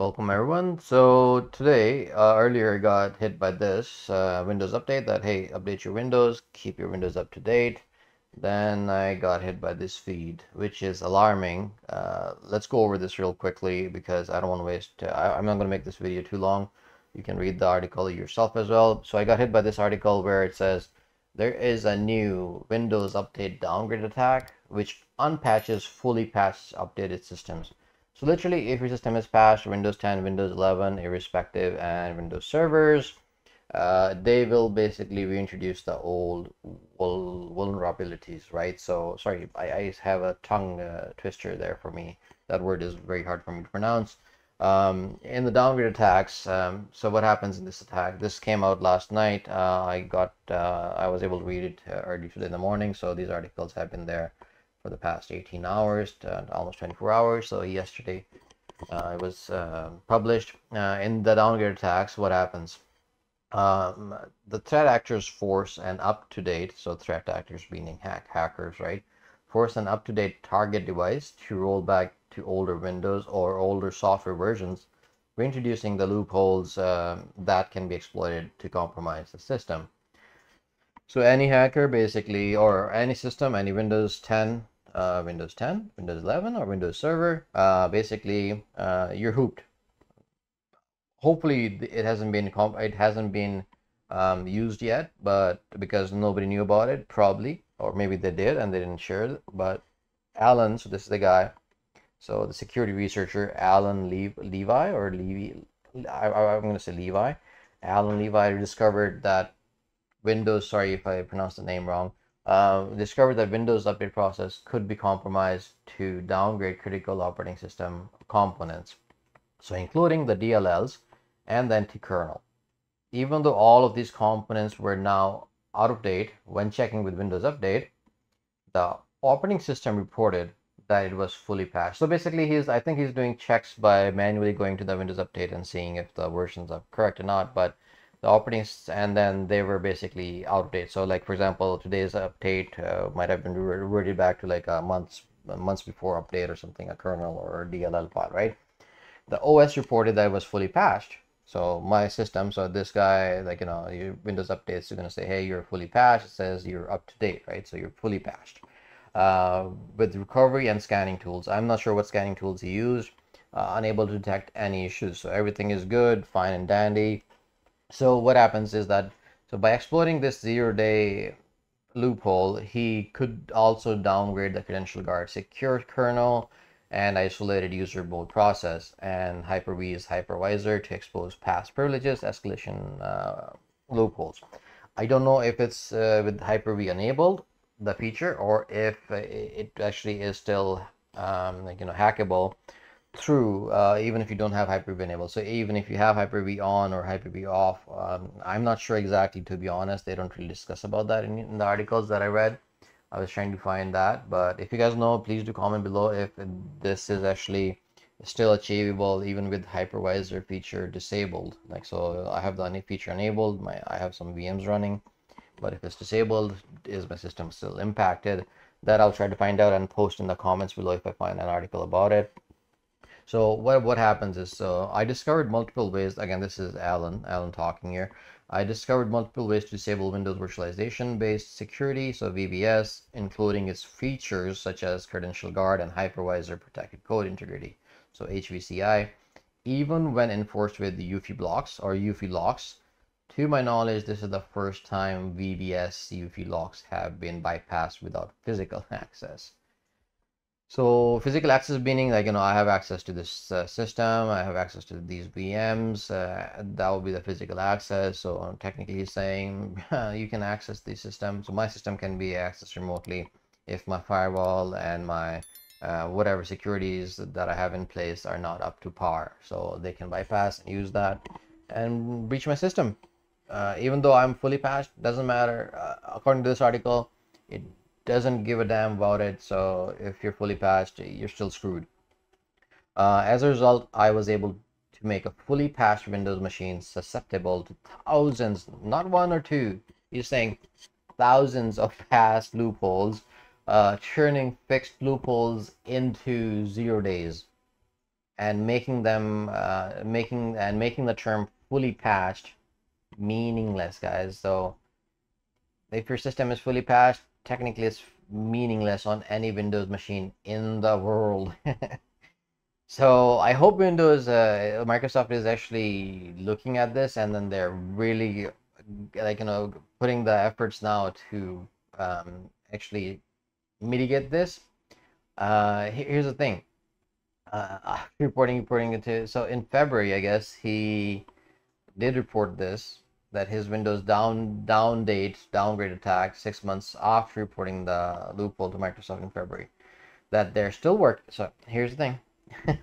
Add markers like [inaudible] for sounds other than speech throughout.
Welcome everyone. So today, uh, earlier I got hit by this uh, Windows update that, hey, update your Windows, keep your Windows up to date. Then I got hit by this feed, which is alarming. Uh, let's go over this real quickly because I don't want to waste, uh, I, I'm not going to make this video too long. You can read the article yourself as well. So I got hit by this article where it says, there is a new Windows Update downgrade attack which unpatches fully patched updated systems. So literally, if your system is patched, Windows 10, Windows 11, irrespective, and Windows servers, uh, they will basically reintroduce the old vulnerabilities, right? So sorry, I, I have a tongue uh, twister there for me. That word is very hard for me to pronounce. Um, in the downgrade attacks um, so what happens in this attack? This came out last night. Uh, I got uh, I was able to read it uh, early today in the morning so these articles have been there for the past 18 hours almost 24 hours. So yesterday uh, it was uh, published uh, in the downgrade attacks what happens. Um, the threat actors force an up-to-date so threat actors meaning hack hackers right? Force an up-to-date target device to roll back to older Windows or older software versions, reintroducing the loopholes uh, that can be exploited to compromise the system. So any hacker basically, or any system, any Windows 10, uh, Windows 10, Windows 11, or Windows Server, uh, basically uh, you're hooped. Hopefully it hasn't been it hasn't been um, used yet, but because nobody knew about it, probably, or maybe they did and they didn't share it. But Alan, so this is the guy so the security researcher Alan Levi or Levy, I, am going to say Levi, Alan Levi discovered that Windows, sorry if I pronounced the name wrong, uh, discovered that Windows update process could be compromised to downgrade critical operating system components, so including the DLLs and the NT kernel. Even though all of these components were now out of date when checking with Windows Update, the operating system reported that it was fully patched. So basically, he's I think he's doing checks by manually going to the Windows Update and seeing if the versions are correct or not. But the operating and then they were basically out of date. So like for example, today's update uh, might have been reverted back to like a months months before update or something, a kernel or a DLL file, right? The OS reported that it was fully patched. So my system, so this guy, like you know, your Windows updates are gonna say, hey, you're fully patched. It says you're up to date, right? So you're fully patched uh, with recovery and scanning tools. I'm not sure what scanning tools he used. Uh, unable to detect any issues. So everything is good, fine and dandy. So what happens is that so by exploiting this zero day loophole, he could also downgrade the credential guard secure kernel and isolated user mode process and Hyper-V is hypervisor to expose past privileges escalation uh, loopholes. I don't know if it's uh, with Hyper-V enabled the feature or if it actually is still um, like, you know hackable through uh, even if you don't have Hyper-V enabled. So even if you have Hyper-V on or Hyper-V off, um, I'm not sure exactly to be honest. They don't really discuss about that in, in, the articles that I read. I was trying to find that, but if you guys know, please do comment below if this is actually still achievable even with hypervisor feature disabled. Like so, I have the feature enabled. My I have some VMs running but if it's disabled, is my system still impacted? That I'll try to find out and post in the comments below if I find an article about it. So what what happens is so I discovered multiple ways. Again, this is Alan Alan talking here. I discovered multiple ways to disable Windows virtualization based security, so VBS, including its features such as credential guard and hypervisor protected code integrity, so HVCI, even when enforced with the UEFI blocks or UEFI locks to my knowledge, this is the first time VBS UEFI locks have been bypassed without physical [laughs] access. So physical access meaning like, you know, I have access to this uh, system, I have access to these VMs, uh, that will be the physical access. So I'm technically saying [laughs] you can access the system. So my system can be accessed remotely if my firewall and my uh, whatever securities that I have in place are not up to par. So they can bypass and use that and breach my system uh, even though I'm fully patched, doesn't matter. Uh, according to this article, it doesn't give a damn about it. So if you're fully patched, you're still screwed. Uh, as a result, I was able to make a fully patched Windows machine susceptible to thousands, not one or two. He's saying thousands of [laughs] past loopholes, uh, turning fixed loopholes into zero days. and making them uh, making and making the term fully patched meaningless, guys. So if your system is fully patched, technically it's meaningless on any Windows machine in the world. [laughs] so I hope Windows, uh, Microsoft is actually looking at this and then they're really like, you know, putting the efforts now to um, actually mitigate this. Uh, here's the thing. Uh, reporting, reporting it to, so in February, I guess he did report this that his Windows down down date downgrade attack six months after reporting the loophole to Microsoft in February. That they're still working. So here's the thing,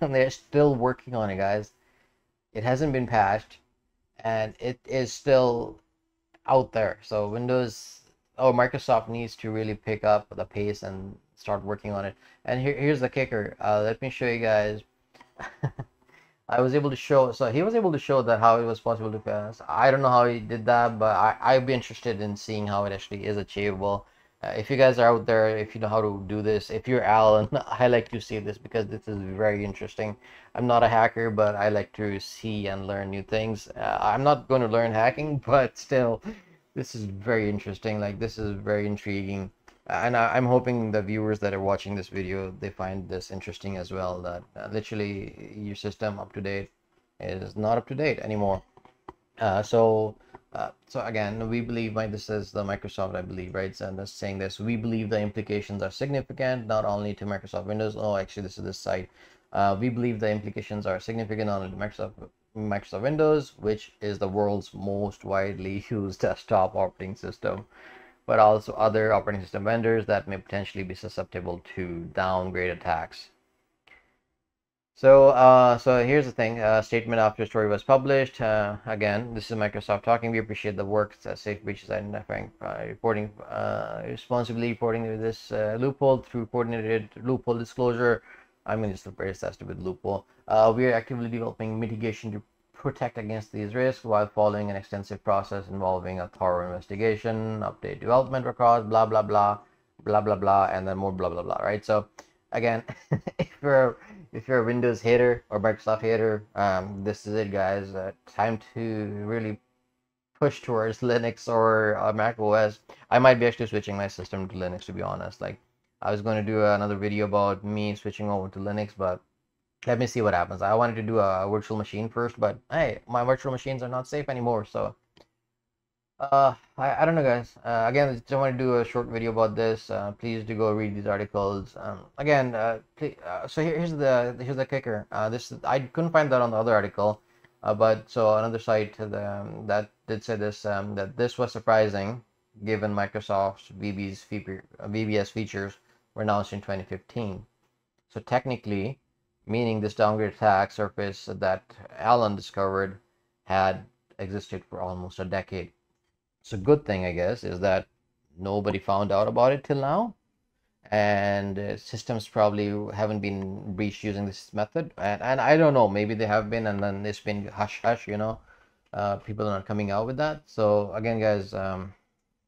[laughs] they're still working on it, guys. It hasn't been patched, and it is still out there. So Windows or Microsoft needs to really pick up the pace and start working on it. And here, here's the kicker. Uh, let me show you guys. [laughs] I was able to show, so he was able to show that how it was possible to pass. I don't know how he did that, but I, I'd be interested in seeing how it actually is achievable. Uh, if you guys are out there, if you know how to do this, if you're Alan, [laughs] I like to see this because this is very interesting. I'm not a hacker, but I like to see and learn new things. Uh, I'm not going to learn hacking, [laughs] but still, this is very interesting. Like, this is very intriguing and I, am hoping the viewers that are watching this video they find this interesting as well that uh, literally your system up to date is not up to date anymore. Uh, so uh, so again we believe this is the microsoft i believe right and that's saying this. We believe the implications are significant not only to microsoft windows oh actually this is this site. Uh, we believe the implications are significant on microsoft microsoft windows which is the world's most widely [laughs] used desktop operating system but also other operating system vendors that may potentially be susceptible to downgrade attacks. So, uh, so here's the thing. Uh, statement after story was published. Uh, again, this is Microsoft talking. We appreciate the work that SafeBreach's identifying, uh, reporting, uh, responsibly reporting this uh, loophole through coordinated loophole disclosure. I'm going to just replace that with loophole. we are actively developing mitigation to protect against these risks while following an extensive process involving a thorough investigation, update development records, blah, blah, blah, blah, blah, blah, and then more blah, blah, blah, right? So again, [laughs] if you're if you're a Windows hater or Microsoft hater, um, this is it, guys. Uh, time to really push towards [laughs] Linux or uh, Mac OS. I might be actually switching my system to Linux, to be honest. Like, I was going to do another video about me switching over to Linux, but let me see what happens. I wanted to do a virtual machine first, but hey, my virtual machines are not safe anymore, so uh, I, I don't know, guys. Uh, again, I just want to do a short video about this. Uh, please do go read these articles. Um, again, uh, please, uh, so here, here's the here's the kicker. Uh, this I couldn't find that on the other article, uh, but so another site the, um, that did say this um, that this was surprising, given Microsoft's VB's VBS features were announced in 2015. So technically, meaning this downgrade attack surface that Alan discovered had existed for almost a decade. So good thing, I guess, is that nobody found out about it till now. And uh, systems probably haven't been breached using this method. And, and I don't know, maybe they have been, and then it's been hush hush, you know. Uh, people are not coming out with that. So again, guys, um,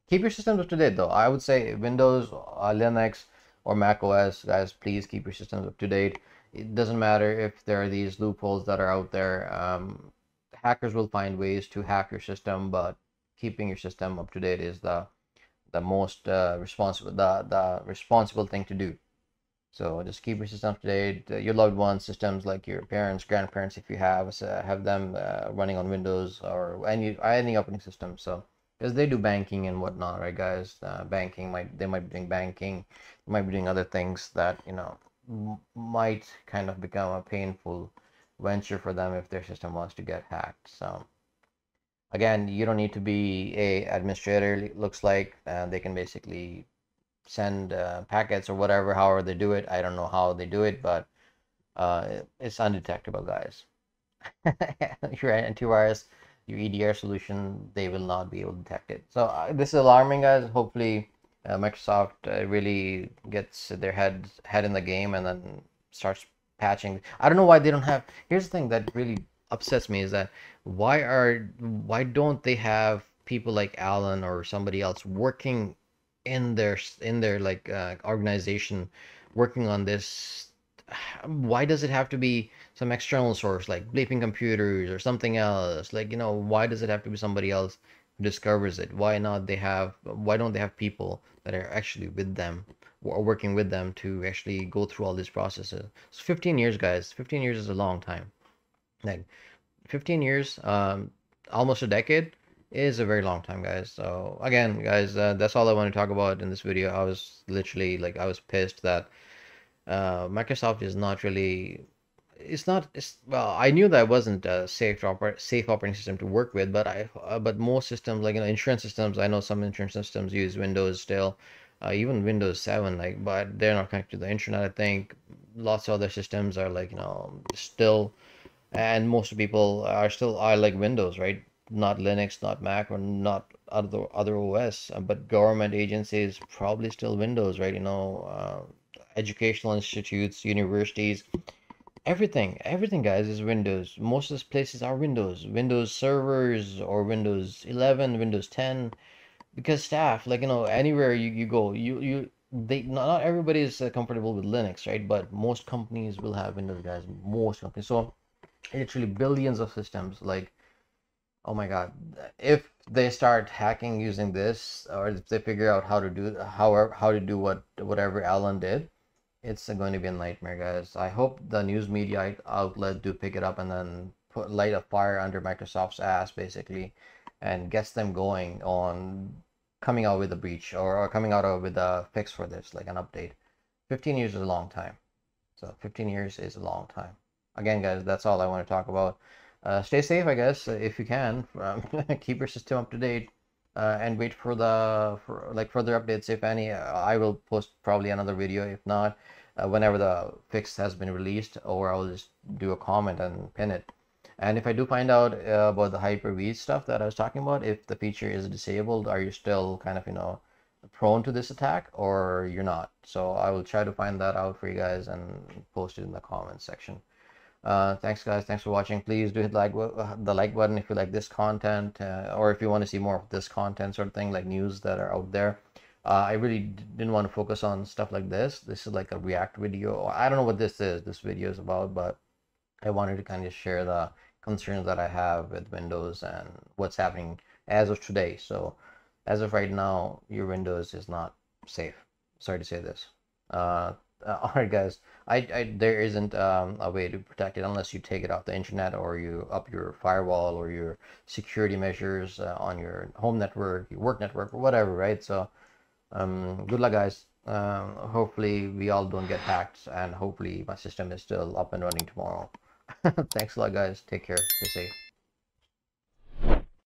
keep your systems up to date though. I would say Windows, uh, Linux, or Mac OS, guys, please keep your systems up to date it doesn't matter if there are these loopholes that are out there. Um, hackers will find ways to hack your system, but keeping your system up to date is the the most uh, responsible the the responsible thing to do. So just keep your system up to date. Uh, your loved ones' systems, like your parents, grandparents, if you have, uh, have them uh, running on Windows or any any operating system. So because they do banking and whatnot, right, guys? Uh, banking might they might be doing banking, might be doing other things that you know might kind of become a painful venture for them if their system wants to get hacked. So again, you don't need to be a administrator. looks like uh, they can basically send uh, packets or whatever, however they do it. I don't know how they do it, but uh, it's undetectable, guys. [laughs] your antivirus, your EDR solution, they will not be able to detect it. So uh, this is alarming, guys. Hopefully uh, Microsoft uh, really gets their head head in the game and then starts patching. I don't know why they don't have. Here's the thing that really upsets me is that why are why don't they have people like Alan or somebody else working in their in their like uh, organization working on this why does it have to be some external source like bleeping computers or something else like you know why does it have to be somebody else discovers it why not they have why don't they have people that are actually with them or working with them to actually go through all these processes? So 15 years guys 15 years is a long time. Like 15 years um almost a decade is a very long time guys. So again guys uh, that's all i want to talk about in this video. I was literally like i was pissed that uh, microsoft is not really it's not it's well i knew that wasn't a safe oper- safe operating system to work with but i uh, but most systems like you know insurance systems i know some insurance systems use windows still uh, even windows 7 like but they're not connected to the internet i think lots of other systems are like you know still and most people are still are like windows right not Linux, not Mac, or not other other OS, uh, but government agencies probably still Windows, right? You know, uh, educational institutes, universities, everything, everything, guys, is Windows. Most of these places are Windows, Windows servers or Windows 11, Windows 10, because staff, like you know, anywhere you, you go, you you they not everybody is uh, comfortable with Linux, right? But most companies will have Windows, guys. Most companies, so literally billions of systems, like oh my god if they start hacking using this or if they figure out how to do however how to do what whatever alan did it's going to be a nightmare guys. I hope the news media outlet do pick it up and then put light a fire under microsoft's ass basically and gets them going on coming out with a breach or, or coming out with a fix for this like an update. 15 years is a long time. So 15 years is a long time. Again guys that's all i want to talk about. Uh, stay safe, I guess, if you can. [laughs] Keep your system up to date uh, and wait for the for like further updates, if any. I will post probably another video. If not, uh, whenever the fix has been released, or I'll just do a comment and pin it. And if I do find out uh, about the Hyper-V stuff that I was talking about, if the feature is disabled, are you still kind of you know prone to this attack, or you're not? So I will try to find that out for you guys and post it in the comments section. Uh, thanks guys. Thanks for watching. Please do hit like uh, the like button if you like this content uh, or if you want to see more of this content sort of thing like news that are out there. Uh, I really didn't want to focus on stuff like this. This is like a react video. I don't know what this is this video is about but I wanted to kind of share the concerns that I have with Windows and what's happening as of today. So as of right now your Windows is not safe. Sorry to say this. Uh, uh, [laughs] all right guys. I, I there isn't um, a way to protect it unless you take it off the internet or you up your firewall or your security measures uh, on your home network your work network or whatever right? So um, good luck guys. Um, hopefully we all don't get hacked and hopefully my system is still up and running tomorrow. [laughs] Thanks a lot guys. Take care. Stay safe